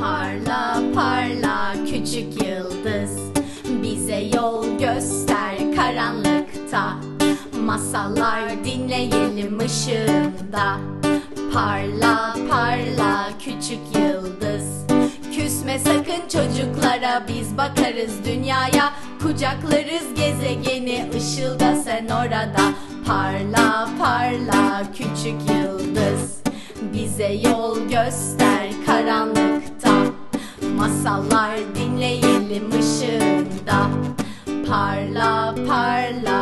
Parla parla küçük yıldız. Bize yol göster karanlıkta. Masallar dinleyelim ışığında. Parla parla küçük yıldız. Küsme sakın çocuklara biz bakarız dünyaya. Kucaklarız gezegeni ışılda sen orada. Parla parla küçük yıldız. Bize yol göster karanlık Masallar dinleyelim ışığında. Parla parla